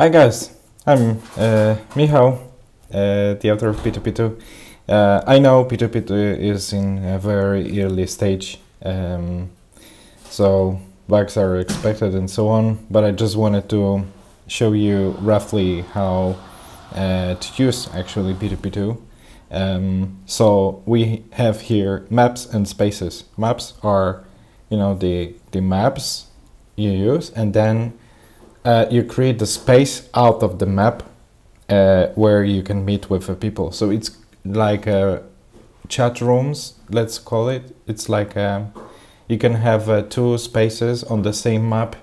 Hi guys, I'm uh, uh, the author of Pitu Uh, I know Pitu is in a very early stage, um, so bugs are expected and so on, but I just wanted to show you roughly how uh, to use actually Pitu Um, so we have here maps and spaces. Maps are, you know, the, the maps you use and then uh, you create the space out of the map uh, where you can meet with the people. So it's like uh, chat rooms, let's call it. It's like um, you can have uh, two spaces on the same map,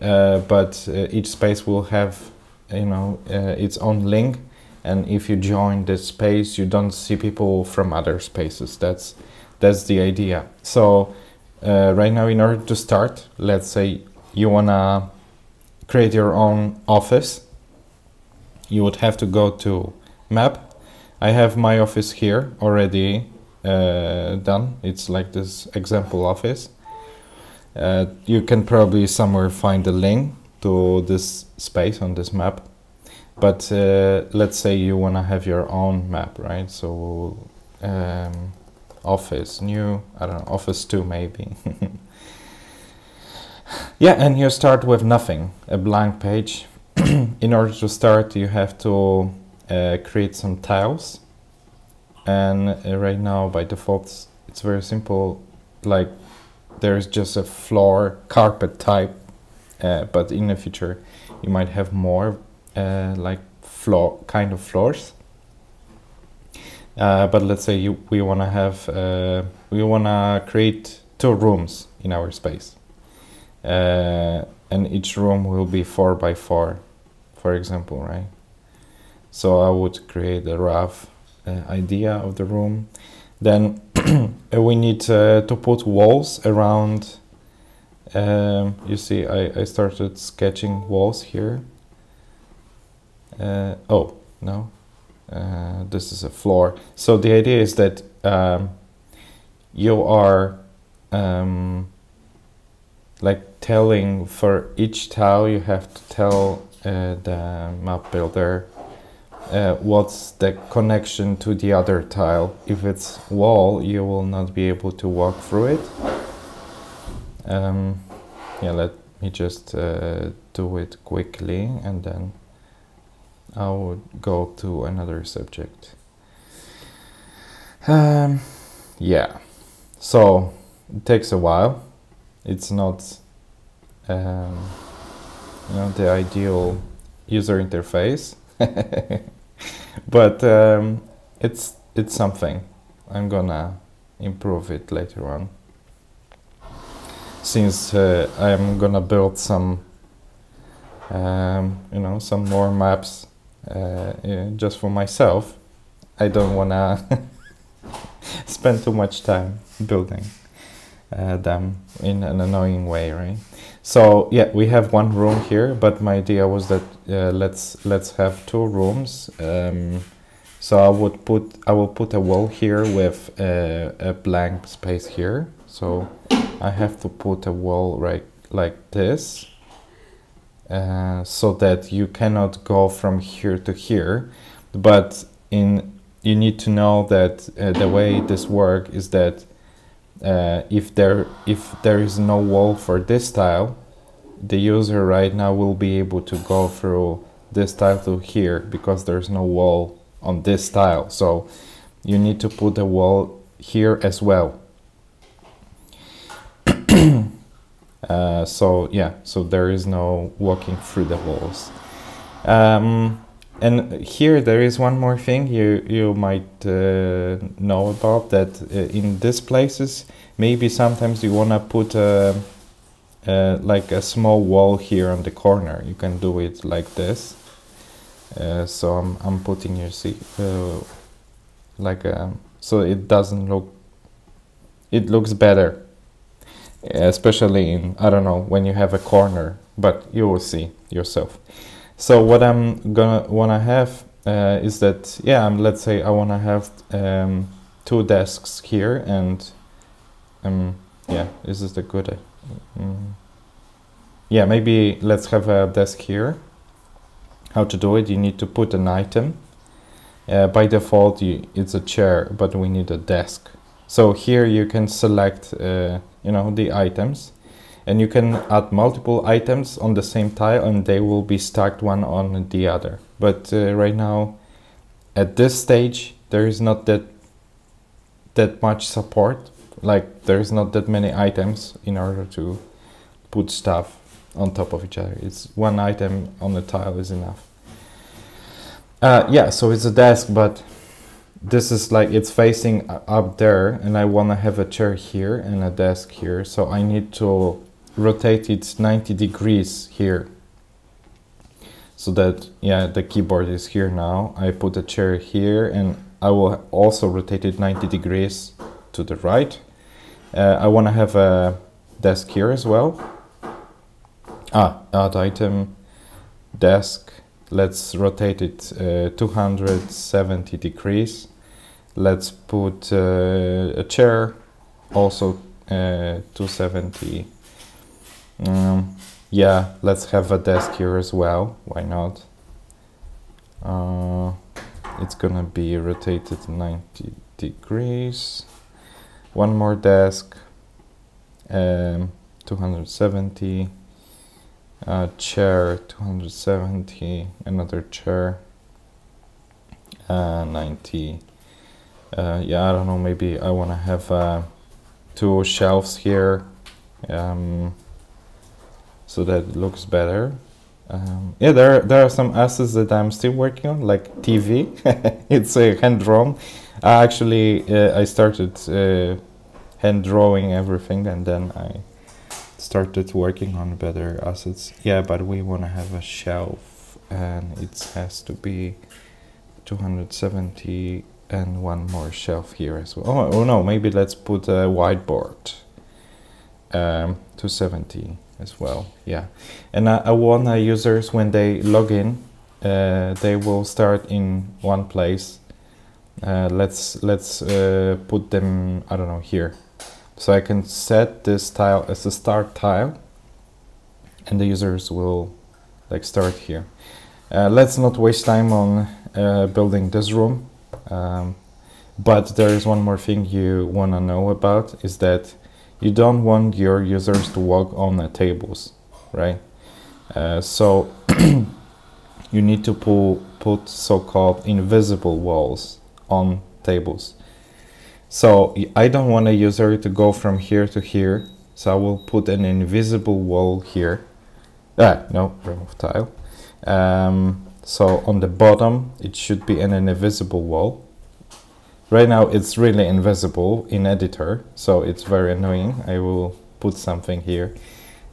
uh, but uh, each space will have, you know, its own link. And if you join this space, you don't see people from other spaces. That's that's the idea. So right now, in order to start, let's say you wanna create your own office, you would have to go to map. I have my office here already uh, done. It's like this example office. Uh, you can probably somewhere find a link to this space on this map. But uh, let's say you want to have your own map, right? So um, office, new, I don't know, office 2 maybe. Yeah, and you start with nothing, a blank page. In order to start, you have to uh, create some tiles. And uh, right now, by default, it's very simple. Like there's just a floor carpet type, uh, but in the future, you might have more uh, like floor kind of floors. Uh, but let's say you, we want to have uh, we want to create two rooms in our space uh, and each room will be four by four, for example, right? So I would create a rough uh, idea of the room. Then we need uh, to put walls around. Um, you see, I, I started sketching walls here. Uh, oh, no, uh, this is a floor. So the idea is that um, you are um, like telling for each tile you have to tell uh, the map builder uh, what's the connection to the other tile. If it's wall, you will not be able to walk through it. Um, yeah, let me just uh, do it quickly and then I will go to another subject. Um, yeah, so it takes a while it's not um, you know the ideal user interface. But um, it's it's something. I'm gonna improve it later on. Since uh, I'm gonna build some um, you know some more maps uh, just for myself. I don't wanna spend too much time building uh, them in an annoying way, right? So yeah, we have one room here, but my idea was that uh, let's let's have two rooms. Um, so I would put I will put a wall here with a, blank space here. So I have to put a wall right like this, uh, so that you cannot go from here to here. But in you need to know that uh, the way this work is that uh, if there if there is no wall for this tile the user right now will be able to go through this tile to here because there's no wall on this tile. So you need to put a wall here as well. Uh, so yeah so there is no walking through the walls. Um, and here there is one more thing you you might uh, know about that uh, in these places maybe sometimes you wanna put a, like a small wall here on the corner. You can do it like this. Uh, so I'm I'm putting you see uh, like a, so it doesn't look it looks better especially in I don't know when you have a corner but you will see yourself so what I'm gonna wanna have uh, is that yeah um, let's say I wanna have um, two desks here and um, yeah this is the good um, yeah maybe let's have a desk here how to do it. You need to put an item. Uh, by default, you, it's a chair, but we need a desk. So here you can select, uh, you know, the items and you can add multiple items on the same tile and they will be stacked one on the other. But uh, right now, at this stage, there is not that that much support. Like there's not that many items in order to put stuff on top of each other. It's one item on the tile is enough. Uh, yeah, so it's a desk, but this is like it's facing up there and I want to have a chair here and a desk here. So I need to rotate it 90 degrees here. So that yeah the keyboard is here now. I put a chair here and I will also rotate it 90 degrees to the right. Uh, I want to have a desk here as well. Ah add item desk. Let's rotate it uh, 270 degrees. Let's put uh, a chair also uh, 270 um, yeah, let's have a desk here as well. Why not? Uh, it's gonna be rotated 90 degrees. One more desk. Um, 270. Uh, chair 270. Another chair. Uh, 90. Uh, yeah, I don't know. Maybe I want to have uh, two shelves here. Um, so that it looks better. Um, yeah, there there are some assets that I'm still working on, like TV. it's a hand drawn. Actually, uh, I started uh, hand drawing everything, and then I started working on better assets. Yeah, but we want to have a shelf, and it has to be 270 and one more shelf here as well. Oh, oh no, maybe let's put a whiteboard. Um, 270 as well. Yeah, and I, I want uh, users when they log in, uh, they will start in one place. Uh, let's let's uh, put them I don't know here, so I can set this tile as a start tile, and the users will like start here. Uh, let's not waste time on uh, building this room. Um, but there is one more thing you want to know about is that you don't want your users to walk on the tables, right? Uh, so you need to pull, put so-called invisible walls on tables. So I don't want a user to go from here to here, so I will put an invisible wall here. Ah, no, remove tile. Um, so on the bottom, it should be an invisible wall. Right now it's really invisible in editor, so it's very annoying. I will put something here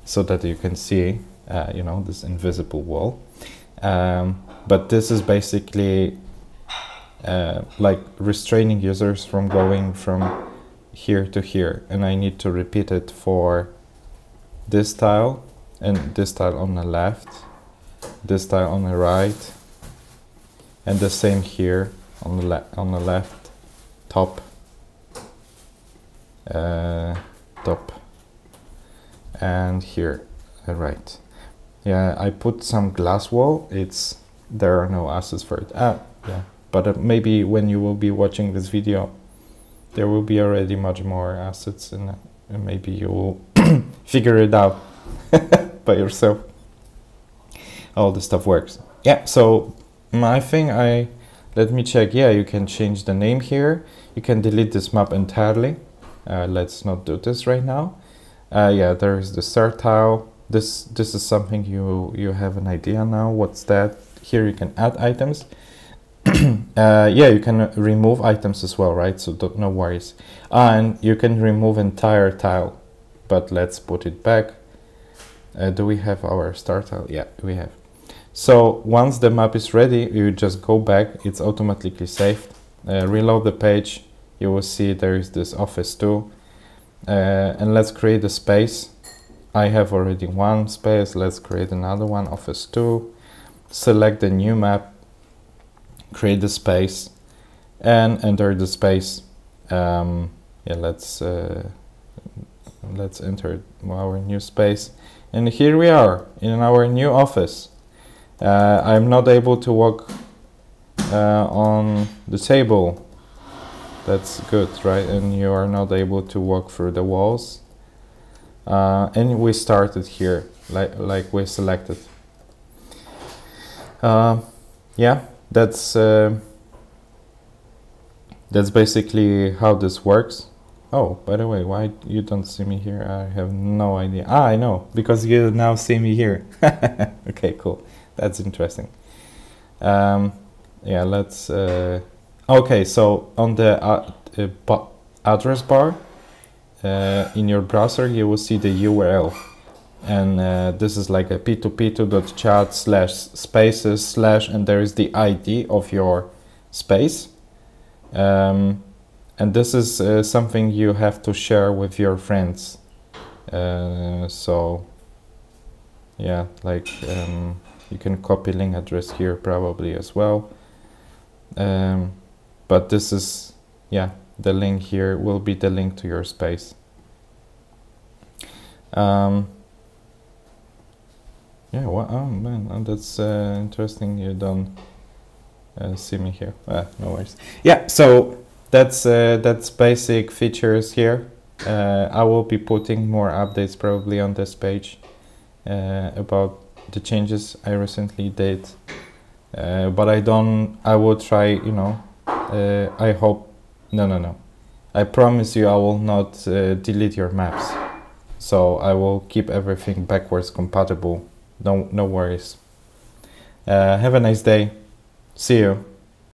so that you can see, uh, you know, this invisible wall. Um, but this is basically uh, like restraining users from going from here to here. And I need to repeat it for this tile and this tile on the left, this tile on the right, and the same here on the, on the left top. Uh, top. And here. Uh, right. Yeah I put some glass wall. It's there are no assets for it. Ah yeah. But uh, maybe when you will be watching this video there will be already much more assets and, and maybe you will figure it out by yourself. All the stuff works. Yeah so my thing I let me check yeah you can change the name here you can delete this map entirely. Uh, let's not do this right now. Uh, yeah, there is the start tile. This this is something you you have an idea now. What's that? Here you can add items. uh, yeah, you can remove items as well, right? So don't no worries. and you can remove entire tile, but let's put it back. Uh, do we have our start tile? Yeah, we have. So once the map is ready, you just go back. It's automatically saved uh, reload the page, you will see there is this office 2. Uh, and let's create a space. I have already one space, let's create another one, office 2. Select the new map, create the space, and enter the space. Um, yeah, let's uh, let's enter our new space. And here we are in our new office. Uh, I'm not able to walk uh, on the table. That's good, right? And you are not able to walk through the walls. Uh, and we started here, like like we selected. Uh, yeah, that's uh, that's basically how this works. Oh, by the way, why you don't see me here? I have no idea. Ah, I know, because you now see me here. okay, cool. That's interesting. Um, yeah, let's. Uh, okay, so on the uh, address bar uh, in your browser, you will see the URL, and uh, this is like a pitupitu.chat slash spaces slash, and there is the ID of your space. Um, and this is uh, something you have to share with your friends. Uh, so, yeah, like. Um, you can copy link address here probably as well. Um, but this is yeah the link here will be the link to your space. Um, yeah well, oh man oh, that's uh, interesting you don't uh, see me here. Ah, no worries. Yeah so that's uh, that's basic features here. Uh, I will be putting more updates probably on this page uh, about the changes I recently did. Uh, but I don't, I will try, you know, uh, I hope, no, no, no. I promise you I will not uh, delete your maps. So I will keep everything backwards compatible. No, no worries. Uh, have a nice day. See you.